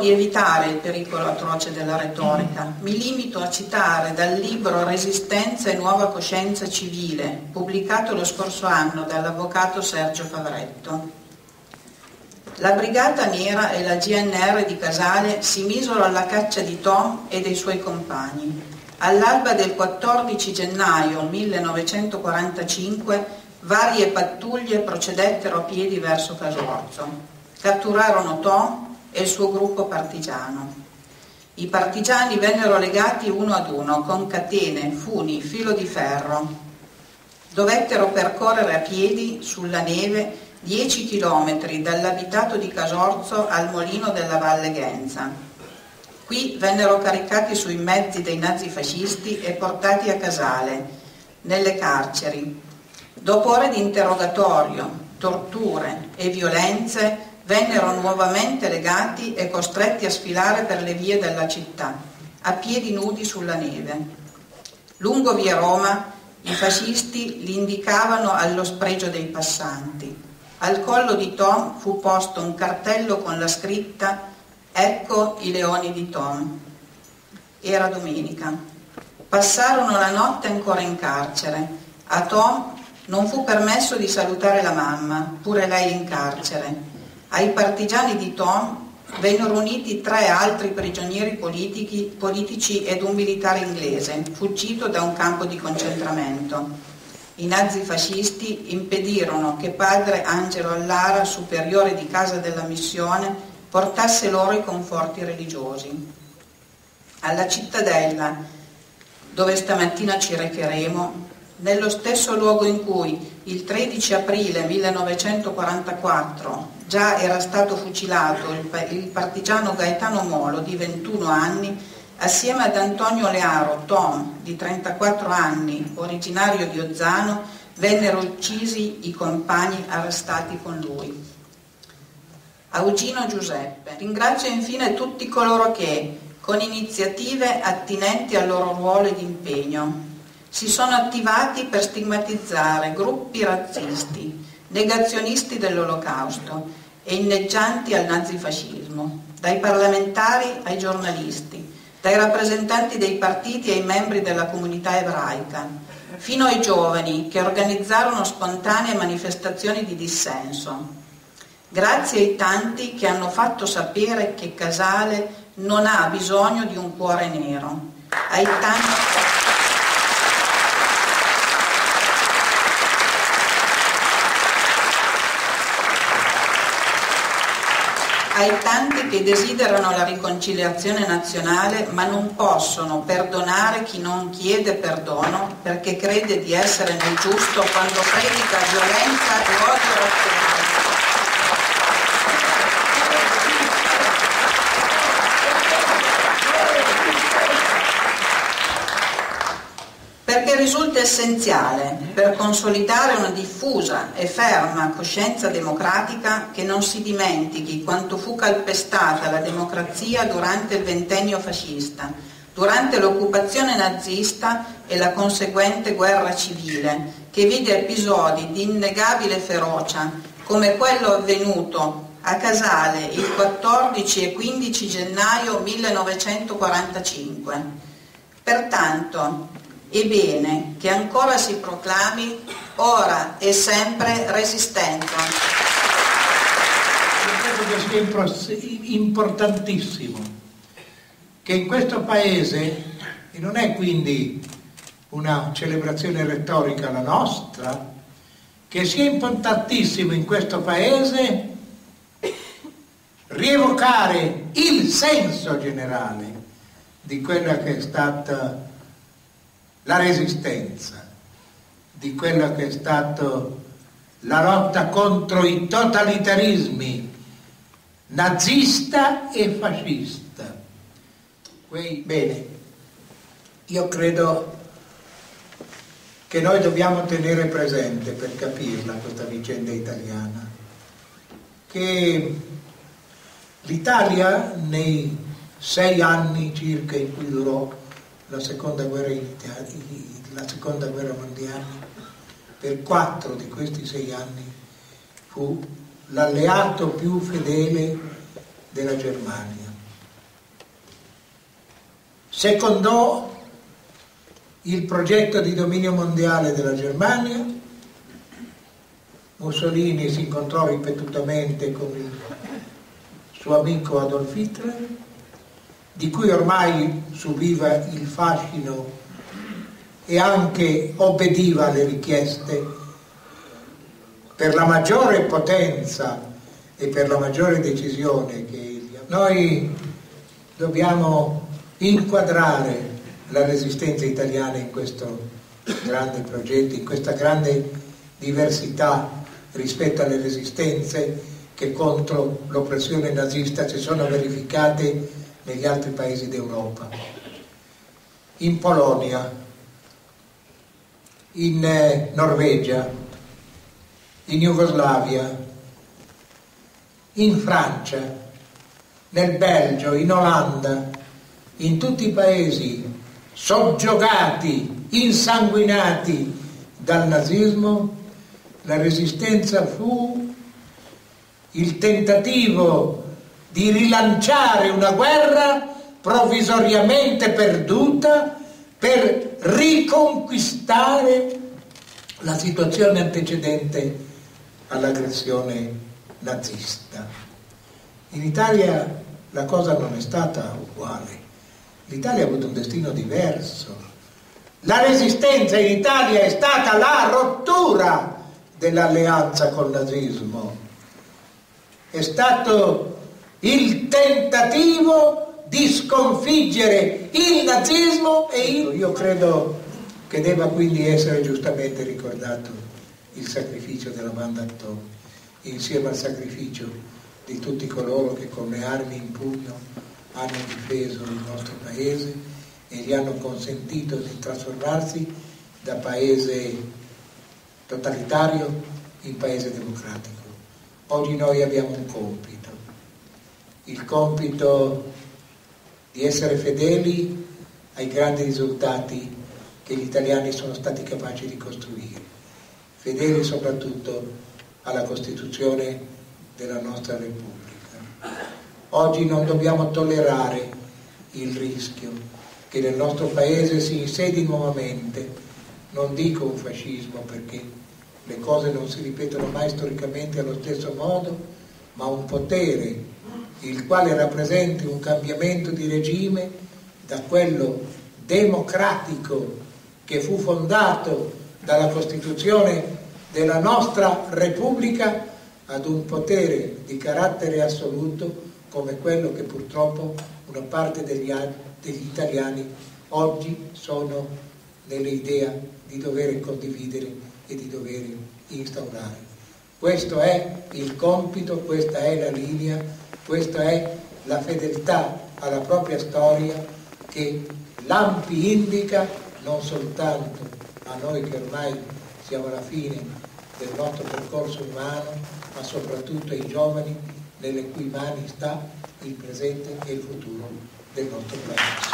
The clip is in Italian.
Di evitare il pericolo atroce della retorica, mi limito a citare dal libro Resistenza e nuova coscienza civile, pubblicato lo scorso anno dall'avvocato Sergio Favretto. La Brigata Nera e la GNR di Casale si misero alla caccia di Tom e dei suoi compagni. All'alba del 14 gennaio 1945 varie pattuglie procedettero a piedi verso Casorzo. Catturarono Tom e il suo gruppo partigiano. I partigiani vennero legati uno ad uno con catene, funi, filo di ferro. Dovettero percorrere a piedi sulla neve 10 chilometri dall'abitato di Casorzo al molino della Valle Genza. Qui vennero caricati sui mezzi dei nazifascisti e portati a Casale, nelle carceri. Dopo ore di interrogatorio, torture e violenze, vennero nuovamente legati e costretti a sfilare per le vie della città, a piedi nudi sulla neve. Lungo via Roma i fascisti li indicavano allo spregio dei passanti. Al collo di Tom fu posto un cartello con la scritta Ecco i leoni di Tom. Era domenica. Passarono la notte ancora in carcere. A Tom non fu permesso di salutare la mamma, pure lei in carcere. Ai partigiani di Tom vennero uniti tre altri prigionieri politici, politici ed un militare inglese, fuggito da un campo di concentramento. I nazifascisti impedirono che padre Angelo Allara, superiore di casa della missione, portasse loro i conforti religiosi. Alla cittadella, dove stamattina ci recheremo, nello stesso luogo in cui il 13 aprile 1944 già era stato fucilato il, partigiano Gaetano Molo di 21 anni assieme ad Antonio Learo Tom di 34 anni, originario di Ozzano, vennero uccisi i compagni arrestati con lui. Augino Giuseppe. Ringrazio infine tutti coloro che, con iniziative attinenti al loro ruolo ed impegno, si sono attivati per stigmatizzare gruppi razzisti, negazionisti dell'olocausto e inneggianti al nazifascismo, dai parlamentari ai giornalisti, dai rappresentanti dei partiti ai membri della comunità ebraica, fino ai giovani che organizzarono spontanee manifestazioni di dissenso. Grazie ai tanti che hanno fatto sapere che Casale non ha bisogno di un cuore nero. Ai tanti... ai tanti che desiderano la riconciliazione nazionale ma non possono perdonare chi non chiede perdono perché crede di essere nel giusto quando predica violenza e odio razionale. Risulta essenziale per consolidare una diffusa e ferma coscienza democratica che non si dimentichi quanto fu calpestata la democrazia durante il ventennio fascista, durante l'occupazione nazista e la conseguente guerra civile, che vide episodi di innegabile ferocia, come quello avvenuto a Casale il 14 e 15 gennaio 1945. Pertanto, è bene che ancora si proclami ora e sempre resistenza. Credo che sia importantissimo che in questo Paese, e non è quindi una celebrazione retorica la nostra, che sia importantissimo in questo Paese rievocare il senso generale di quella che è stata la resistenza di quella che è stata la lotta contro i totalitarismi nazista e fascista. Quei, bene, io credo che noi dobbiamo tenere presente per capirla questa vicenda italiana, che l'Italia nei sei anni circa in cui durò la seconda guerra, la seconda guerra mondiale, per quattro di questi sei anni fu l'alleato più fedele della Germania. secondò il progetto di dominio mondiale della Germania, Mussolini si incontrò ripetutamente con il suo amico Adolf Hitler, di cui ormai subiva il fascino e anche obbediva alle richieste per la maggiore potenza e per la maggiore decisione che egli ha. Noi dobbiamo inquadrare la resistenza italiana in questo grande progetto, in questa grande diversità rispetto alle resistenze che contro l'oppressione nazista si sono verificate negli altri paesi d'Europa. In Polonia, in eh, Norvegia, in Jugoslavia, in Francia, nel Belgio, in Olanda, in tutti i paesi soggiogati, insanguinati dal nazismo, la resistenza fu il tentativo di rilanciare una guerra provvisoriamente perduta per riconquistare la situazione antecedente all'aggressione nazista. In Italia la cosa non è stata uguale. L'Italia ha avuto un destino diverso. La resistenza in Italia è stata la rottura dell'alleanza col nazismo. È stato il tentativo di sconfiggere il nazismo e il... io credo che debba quindi essere giustamente ricordato il sacrificio della banda Attoni, insieme al sacrificio di tutti coloro che con le armi in pugno hanno difeso il nostro paese e gli hanno consentito di trasformarsi da paese totalitario in paese democratico. Oggi noi abbiamo un compito, il compito di essere fedeli ai grandi risultati che gli italiani sono stati capaci di costruire, fedeli soprattutto alla Costituzione della nostra Repubblica. Oggi non dobbiamo tollerare il rischio che nel nostro paese si insedi nuovamente, non dico un fascismo perché le cose non si ripetono mai storicamente allo stesso modo, ma un potere il quale rappresenti un cambiamento di regime da quello democratico che fu fondato dalla Costituzione della nostra Repubblica ad un potere di carattere assoluto come quello che purtroppo una parte degli, degli italiani oggi sono nell'idea di dover condividere e di dover instaurare. Questo è il compito, questa è la linea, questa è la fedeltà alla propria storia che l'AMPI indica non soltanto a noi che ormai siamo alla fine del nostro percorso umano, ma soprattutto ai giovani nelle cui mani sta il presente e il futuro del nostro Paese.